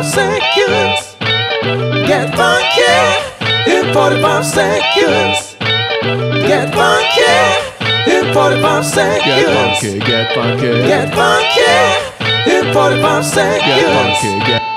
45 seconds. Get funky in 45 seconds. Get funky in 45 seconds. Get funky, get funky. Get funky in 45 seconds. Get funky, get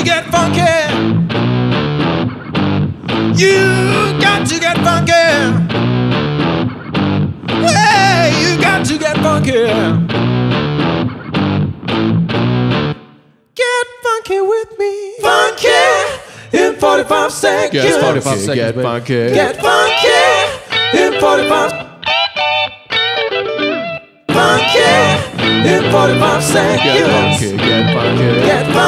to get funky. You got to get funky. Hey, you got to get funky. Get funky with me. Funky in 45 seconds. Get 45 funky, seconds, get baby. funky. Get funky in 45 Funky in 45 seconds. Get funky, get funky. Get funky